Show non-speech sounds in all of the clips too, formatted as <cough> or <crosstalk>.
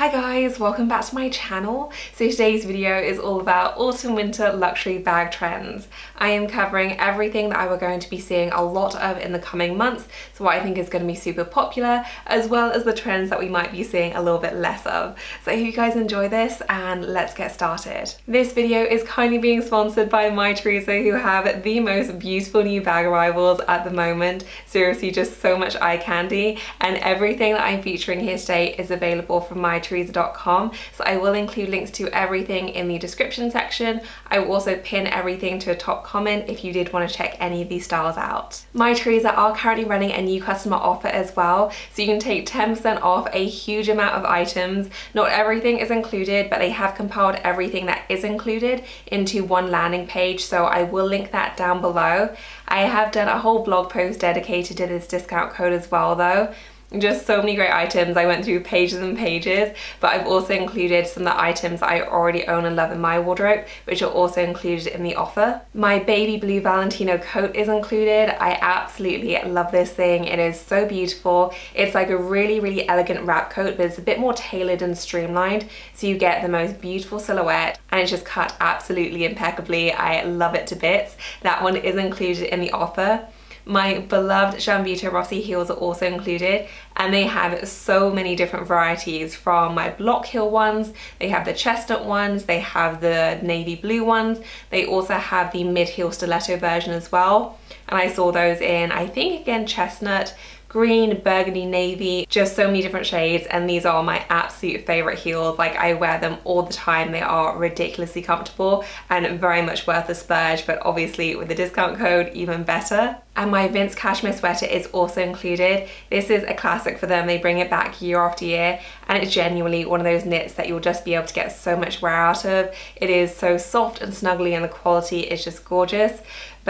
Hi guys, welcome back to my channel. So today's video is all about autumn winter luxury bag trends. I am covering everything that I were going to be seeing a lot of in the coming months, so what I think is going to be super popular, as well as the trends that we might be seeing a little bit less of. So I hope you guys enjoy this and let's get started. This video is kindly being sponsored by Mytheresa who have the most beautiful new bag arrivals at the moment. Seriously, just so much eye candy and everything that I'm featuring here today is available from Mytheresa mytheresa.com. So I will include links to everything in the description section. I will also pin everything to a top comment if you did want to check any of these styles out. Mytheresa are currently running a new customer offer as well. So you can take 10% off a huge amount of items. Not everything is included, but they have compiled everything that is included into one landing page. So I will link that down below. I have done a whole blog post dedicated to this discount code as well though just so many great items. I went through pages and pages, but I've also included some of the items I already own and love in my wardrobe, which are also included in the offer. My baby blue Valentino coat is included. I absolutely love this thing. It is so beautiful. It's like a really, really elegant wrap coat, but it's a bit more tailored and streamlined. So you get the most beautiful silhouette and it's just cut absolutely impeccably. I love it to bits. That one is included in the offer. My beloved Gianvito Rossi heels are also included and they have so many different varieties from my block heel ones, they have the chestnut ones, they have the navy blue ones, they also have the mid heel stiletto version as well. And I saw those in, I think again, chestnut, green, burgundy, navy, just so many different shades and these are my absolute favorite heels. Like I wear them all the time. They are ridiculously comfortable and very much worth the splurge, but obviously with the discount code, even better. And my Vince cashmere sweater is also included. This is a classic for them. They bring it back year after year and it's genuinely one of those knits that you'll just be able to get so much wear out of. It is so soft and snuggly and the quality is just gorgeous.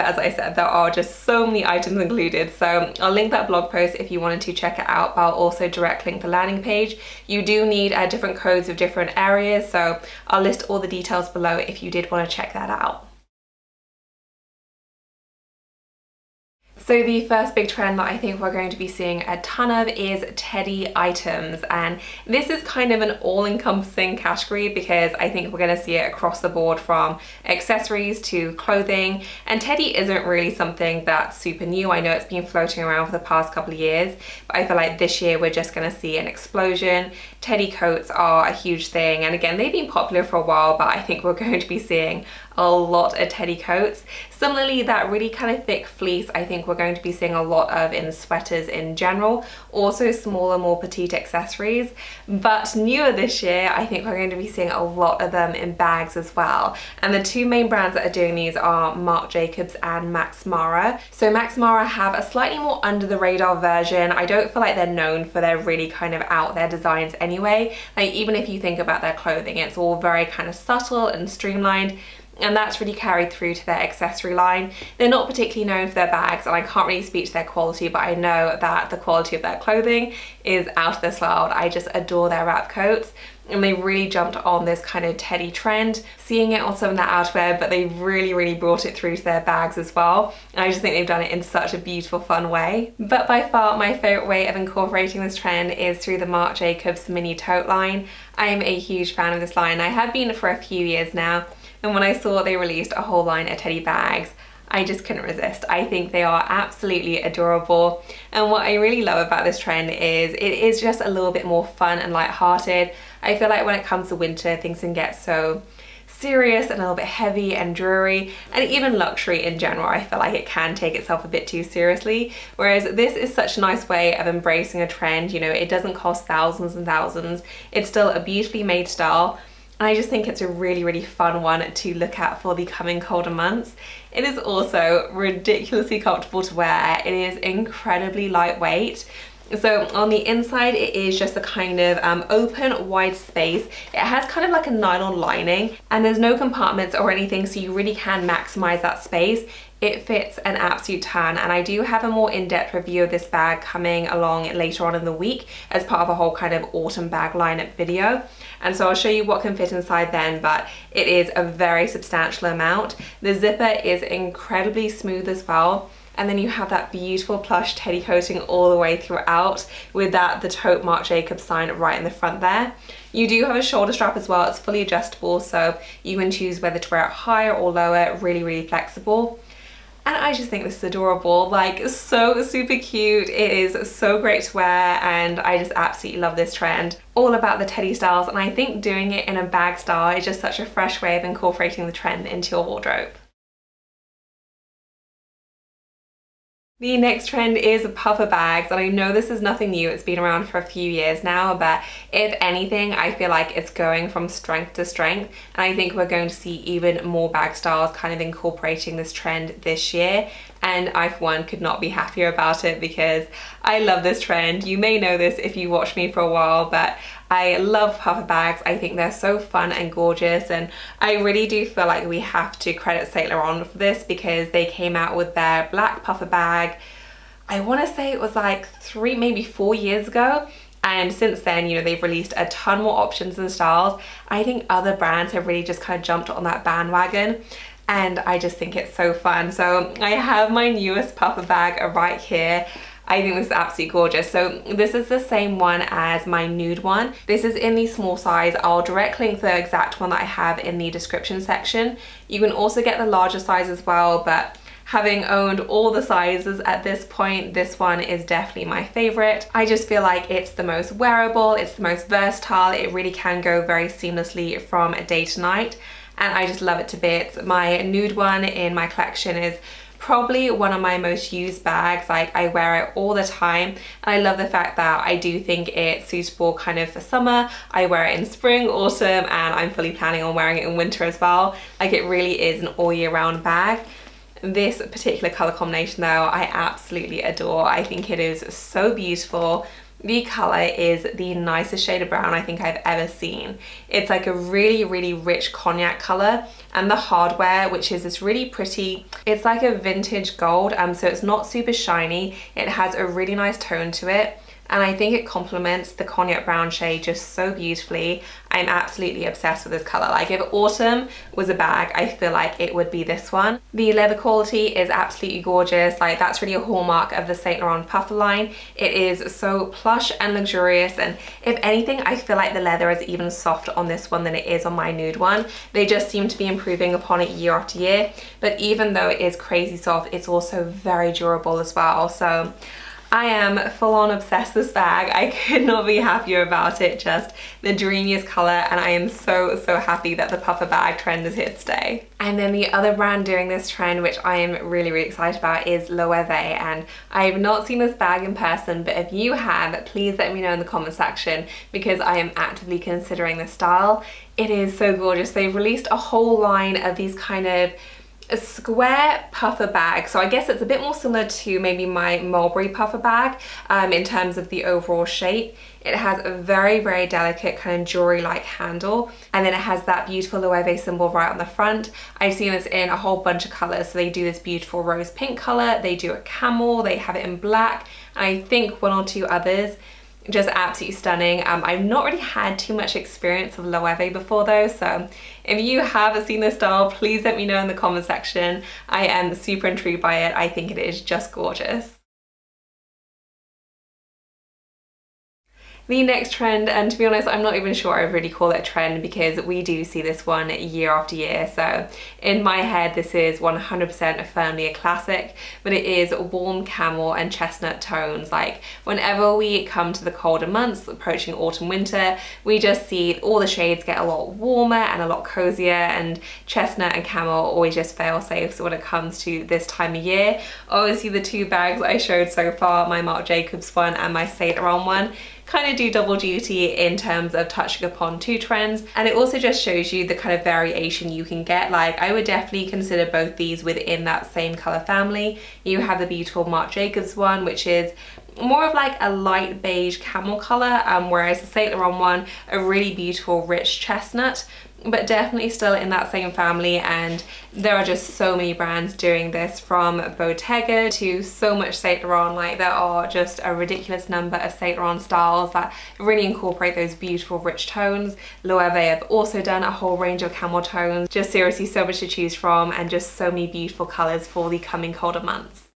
But as I said, there are just so many items included. So I'll link that blog post if you wanted to check it out, but I'll also direct link the landing page. You do need uh, different codes of different areas. So I'll list all the details below if you did want to check that out. So the first big trend that I think we're going to be seeing a ton of is teddy items and this is kind of an all-encompassing category because I think we're going to see it across the board from accessories to clothing and teddy isn't really something that's super new. I know it's been floating around for the past couple of years but I feel like this year we're just going to see an explosion. Teddy coats are a huge thing and again they've been popular for a while but I think we're <laughs> going to be seeing a lot of teddy coats. Similarly, that really kind of thick fleece I think we're going to be seeing a lot of in sweaters in general, also smaller, more petite accessories. But newer this year, I think we're going to be seeing a lot of them in bags as well. And the two main brands that are doing these are Marc Jacobs and Max Mara. So Max Mara have a slightly more under the radar version. I don't feel like they're known for their really kind of out there designs anyway. Like even if you think about their clothing, it's all very kind of subtle and streamlined and that's really carried through to their accessory line. They're not particularly known for their bags and I can't really speak to their quality but I know that the quality of their clothing is out of this world. I just adore their wrap coats and they really jumped on this kind of teddy trend, seeing it on some of their outerwear, but they really, really brought it through to their bags as well. And I just think they've done it in such a beautiful, fun way. But by far, my favorite way of incorporating this trend is through the Marc Jacobs mini tote line. I am a huge fan of this line. I have been for a few years now. And when I saw they released a whole line of teddy bags, I just couldn't resist. I think they are absolutely adorable. And what I really love about this trend is it is just a little bit more fun and light-hearted. I feel like when it comes to winter, things can get so serious and a little bit heavy and dreary and even luxury in general I feel like it can take itself a bit too seriously whereas this is such a nice way of embracing a trend you know it doesn't cost thousands and thousands it's still a beautifully made style I just think it's a really, really fun one to look at for the coming colder months. It is also ridiculously comfortable to wear. It is incredibly lightweight. So on the inside, it is just a kind of um, open, wide space. It has kind of like a nylon lining and there's no compartments or anything, so you really can maximize that space. It fits an absolute ton and I do have a more in-depth review of this bag coming along later on in the week as part of a whole kind of autumn bag lineup video. And so I'll show you what can fit inside then, but it is a very substantial amount. The zipper is incredibly smooth as well and then you have that beautiful plush teddy coating all the way throughout with that the taupe Marc Jacobs sign right in the front there. You do have a shoulder strap as well, it's fully adjustable so you can choose whether to wear it higher or lower, really really flexible. And I just think this is adorable, like so super cute. It is so great to wear and I just absolutely love this trend. All about the teddy styles and I think doing it in a bag style is just such a fresh way of incorporating the trend into your wardrobe. The next trend is puffer bags and I know this is nothing new, it's been around for a few years now but if anything I feel like it's going from strength to strength and I think we're going to see even more bag styles kind of incorporating this trend this year and I for one could not be happier about it because I love this trend. You may know this if you watch me for a while but I love puffer bags. I think they're so fun and gorgeous and I really do feel like we have to credit Saint Laurent for this because they came out with their black puffer bag I want to say it was like three, maybe four years ago. And since then, you know, they've released a ton more options and styles. I think other brands have really just kind of jumped on that bandwagon and I just think it's so fun. So I have my newest puffer bag right here. I think this is absolutely gorgeous. So this is the same one as my nude one. This is in the small size. I'll direct link the exact one that I have in the description section. You can also get the larger size as well, but having owned all the sizes at this point, this one is definitely my favorite. I just feel like it's the most wearable, it's the most versatile, it really can go very seamlessly from a day to night and I just love it to bits. My nude one in my collection is probably one of my most used bags. Like I wear it all the time. And I love the fact that I do think it's suitable kind of for summer. I wear it in spring autumn and I'm fully planning on wearing it in winter as well. Like it really is an all year round bag. This particular color combination though I absolutely adore. I think it is so beautiful the color is the nicest shade of brown I think I've ever seen. It's like a really, really rich cognac color and the hardware, which is this really pretty, it's like a vintage gold, um, so it's not super shiny. It has a really nice tone to it and I think it complements the cognac brown shade just so beautifully. I'm absolutely obsessed with this color. Like if autumn was a bag, I feel like it would be this one. The leather quality is absolutely gorgeous. Like that's really a hallmark of the Saint Laurent puffer line. It is so plush and luxurious and if anything, I feel like the leather is even softer on this one than it is on my nude one. They just seem to be improving upon it year after year. But even though it is crazy soft, it's also very durable as well. So I am full on obsessed with this bag. I could not be happier about it. Just the dreamiest color and I am so, so happy that the puffer bag trend is here to stay. And then the other brand doing this trend, which I am really, really excited about is Loewe. And I have not seen this bag in person, but if you have, please let me know in the comment section because I am actively considering this style. It is so gorgeous. They've released a whole line of these kind of a square puffer bag. So I guess it's a bit more similar to maybe my Mulberry puffer bag um, in terms of the overall shape. It has a very, very delicate kind of jewelry-like handle. And then it has that beautiful Loewe symbol right on the front. I've seen this in a whole bunch of colors. So they do this beautiful rose pink color, they do a camel, they have it in black, and I think one or two others just absolutely stunning. Um, I've not really had too much experience of Loewe before though, so if you have seen this style, please let me know in the comment section. I am super intrigued by it. I think it is just gorgeous. The next trend, and to be honest, I'm not even sure I really call it a trend because we do see this one year after year. So in my head, this is 100% firmly a classic, but it is warm camel and chestnut tones. Like whenever we come to the colder months, approaching autumn, winter, we just see all the shades get a lot warmer and a lot cozier and chestnut and camel always just fail safe. So when it comes to this time of year, obviously the two bags I showed so far, my Marc Jacobs one and my Saint Laurent one, kind of do double duty in terms of touching upon two trends. And it also just shows you the kind of variation you can get. Like I would definitely consider both these within that same color family. You have the beautiful Marc Jacobs one which is more of like a light beige camel color um, whereas the Saint Laurent one a really beautiful rich chestnut but definitely still in that same family and there are just so many brands doing this from Bottega to so much Saint Laurent like there are just a ridiculous number of Saint Laurent styles that really incorporate those beautiful rich tones. Loewe have also done a whole range of camel tones just seriously so much to choose from and just so many beautiful colours for the coming colder months.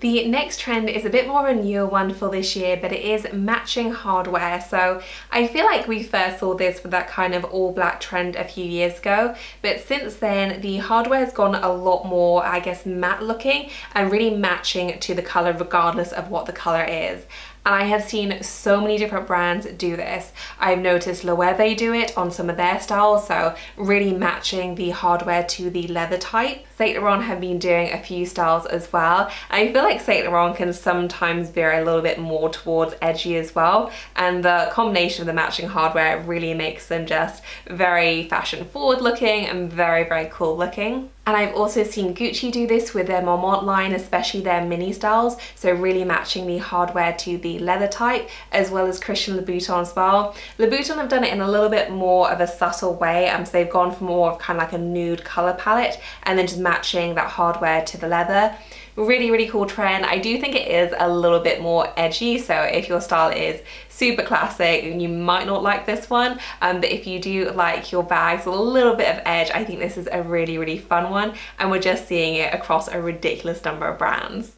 The next trend is a bit more a newer one for this year, but it is matching hardware. So I feel like we first saw this with that kind of all black trend a few years ago, but since then the hardware has gone a lot more, I guess, matte looking and really matching to the color regardless of what the color is and I have seen so many different brands do this. I've noticed Loewe do it on some of their styles, so really matching the hardware to the leather type. Saint Laurent have been doing a few styles as well. I feel like Saint Laurent can sometimes veer a little bit more towards edgy as well, and the combination of the matching hardware really makes them just very fashion forward looking and very, very cool looking. And I've also seen Gucci do this with their Marmont line, especially their mini styles. So really matching the hardware to the leather type, as well as Christian Louboutin as well. Louboutin have done it in a little bit more of a subtle way. Um, so they've gone for more of kind of like a nude color palette and then just matching that hardware to the leather really really cool trend i do think it is a little bit more edgy so if your style is super classic you might not like this one um, but if you do like your bags with a little bit of edge I think this is a really really fun one and we're just seeing it across a ridiculous number of brands.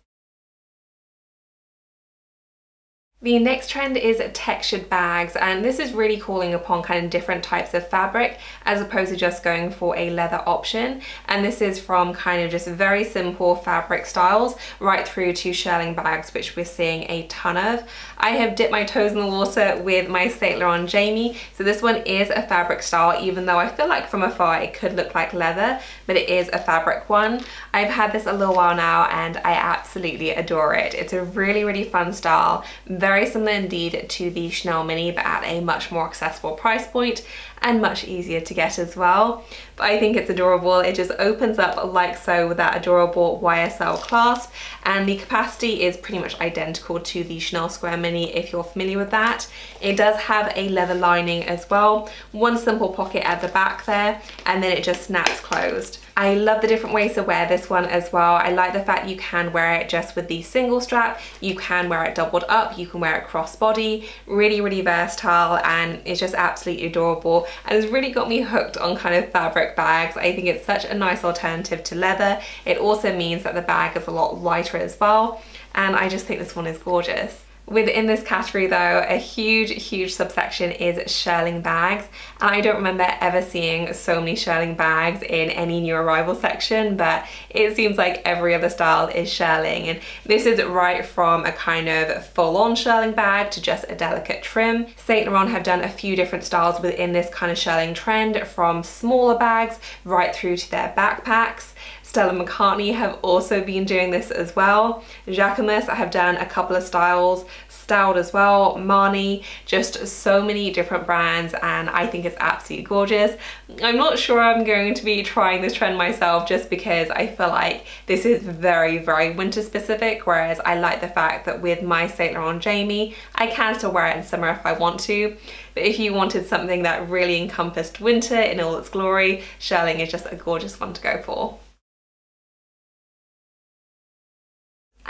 The next trend is textured bags and this is really calling upon kind of different types of fabric as opposed to just going for a leather option. And this is from kind of just very simple fabric styles right through to shearling bags which we're seeing a ton of. I have dipped my toes in the water with my Saint Laurent Jamie. So this one is a fabric style even though I feel like from afar it could look like leather but it is a fabric one. I've had this a little while now and I absolutely adore it. It's a really really fun style. Very similar indeed to the Chanel Mini but at a much more accessible price point and much easier to get as well. But I think it's adorable. It just opens up like so with that adorable YSL clasp and the capacity is pretty much identical to the Chanel Square Mini if you're familiar with that. It does have a leather lining as well, one simple pocket at the back there and then it just snaps closed. I love the different ways to wear this one as well. I like the fact you can wear it just with the single strap, you can wear it doubled up, you can wear it crossbody, really, really versatile and it's just absolutely adorable and it's really got me hooked on kind of fabric bags. I think it's such a nice alternative to leather. It also means that the bag is a lot lighter as well and I just think this one is gorgeous. Within this category though, a huge, huge subsection is shearling bags. And I don't remember ever seeing so many shearling bags in any new arrival section, but it seems like every other style is shearling. And this is right from a kind of full-on shearling bag to just a delicate trim. Saint Laurent have done a few different styles within this kind of shearling trend from smaller bags right through to their backpacks. Stella McCartney have also been doing this as well. Jacquemus I have done a couple of styles, Staud as well, Marni, just so many different brands and I think it's absolutely gorgeous. I'm not sure I'm going to be trying this trend myself just because I feel like this is very, very winter specific, whereas I like the fact that with my Saint Laurent Jamie, I can still wear it in summer if I want to. But if you wanted something that really encompassed winter in all its glory, shearling is just a gorgeous one to go for.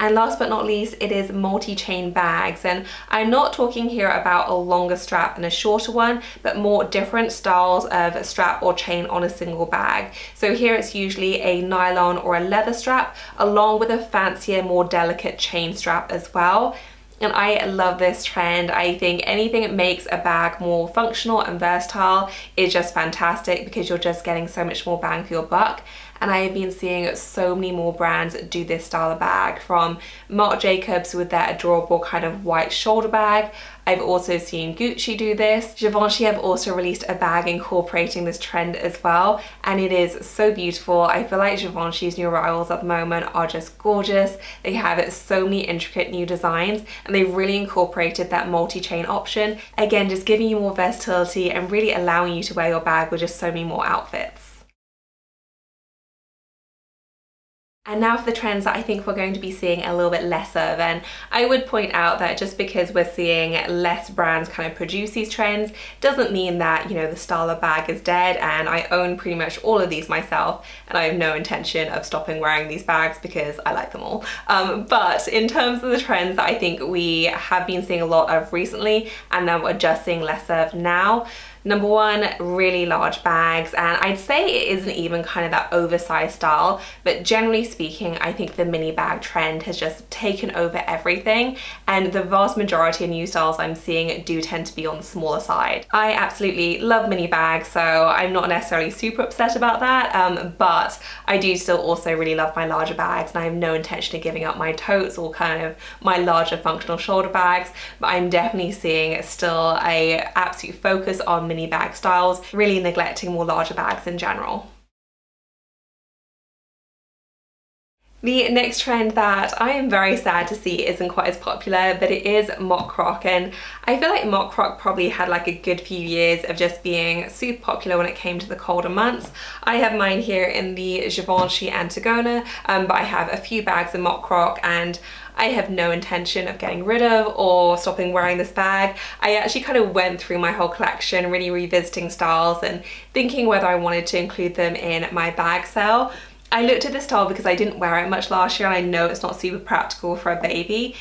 And last but not least, it is multi-chain bags. And I'm not talking here about a longer strap and a shorter one, but more different styles of strap or chain on a single bag. So here it's usually a nylon or a leather strap, along with a fancier, more delicate chain strap as well and I love this trend. I think anything that makes a bag more functional and versatile is just fantastic because you're just getting so much more bang for your buck and I have been seeing so many more brands do this style of bag from Marc Jacobs with their adorable kind of white shoulder bag. I've also seen Gucci do this. Givenchy have also released a bag incorporating this trend as well and it is so beautiful. I feel like Givenchy's new arrivals at the moment are just gorgeous. They have so many intricate new designs and they've really incorporated that multi-chain option. Again, just giving you more versatility and really allowing you to wear your bag with just so many more outfits. And now for the trends that I think we're going to be seeing a little bit less of. And I would point out that just because we're seeing less brands kind of produce these trends doesn't mean that, you know, the of bag is dead. And I own pretty much all of these myself and I have no intention of stopping wearing these bags because I like them all. Um, but in terms of the trends that I think we have been seeing a lot of recently and that we're just seeing less of now, Number one, really large bags, and I'd say it isn't even kind of that oversized style, but generally speaking, I think the mini bag trend has just taken over everything, and the vast majority of new styles I'm seeing do tend to be on the smaller side. I absolutely love mini bags, so I'm not necessarily super upset about that, um, but I do still also really love my larger bags, and I have no intention of giving up my totes or kind of my larger functional shoulder bags, but I'm definitely seeing still a absolute focus on mini bag styles, really neglecting more larger bags in general. The next trend that I am very sad to see isn't quite as popular, but it is mock croc. And I feel like mock croc probably had like a good few years of just being super popular when it came to the colder months. I have mine here in the Givenchy Antigona, um, but I have a few bags of mock croc and I have no intention of getting rid of or stopping wearing this bag. I actually kind of went through my whole collection, really revisiting styles and thinking whether I wanted to include them in my bag sale. I looked at this style because I didn't wear it much last year and I know it's not super practical for a baby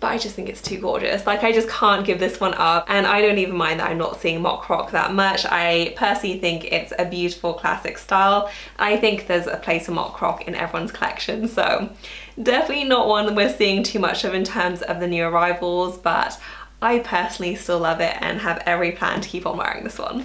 but I just think it's too gorgeous. Like I just can't give this one up and I don't even mind that I'm not seeing mock croc that much. I personally think it's a beautiful classic style. I think there's a place for mock croc in everyone's collection so definitely not one we're seeing too much of in terms of the new arrivals but I personally still love it and have every plan to keep on wearing this one.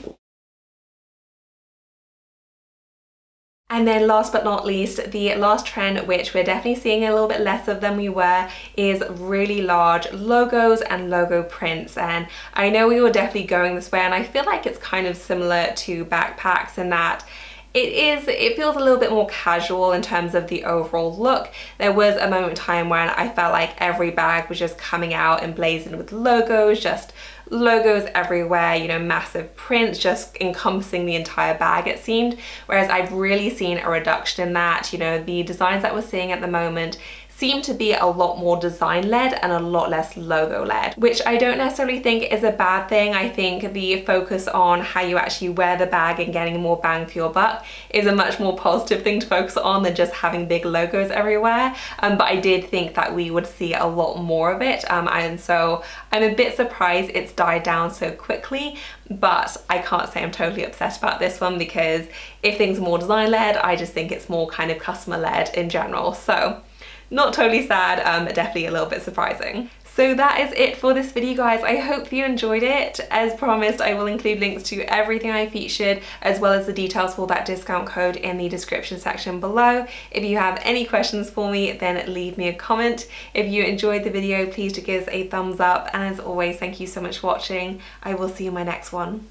And then last but not least, the last trend, which we're definitely seeing a little bit less of than we were, is really large logos and logo prints. And I know we were definitely going this way and I feel like it's kind of similar to backpacks in that it is, it feels a little bit more casual in terms of the overall look. There was a moment in time when I felt like every bag was just coming out emblazoned with logos, just logos everywhere, you know, massive prints just encompassing the entire bag it seemed. Whereas I've really seen a reduction in that, you know, the designs that we're seeing at the moment seem to be a lot more design led and a lot less logo led, which I don't necessarily think is a bad thing. I think the focus on how you actually wear the bag and getting more bang for your buck is a much more positive thing to focus on than just having big logos everywhere. Um, but I did think that we would see a lot more of it. Um, and so I'm a bit surprised it's died down so quickly, but I can't say I'm totally obsessed about this one because if things are more design led, I just think it's more kind of customer led in general. So not totally sad, um, definitely a little bit surprising. So that is it for this video guys. I hope you enjoyed it. As promised, I will include links to everything I featured as well as the details for that discount code in the description section below. If you have any questions for me, then leave me a comment. If you enjoyed the video, please do give us a thumbs up. And as always, thank you so much for watching. I will see you in my next one.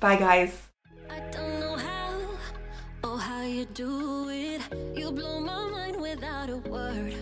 Bye guys word.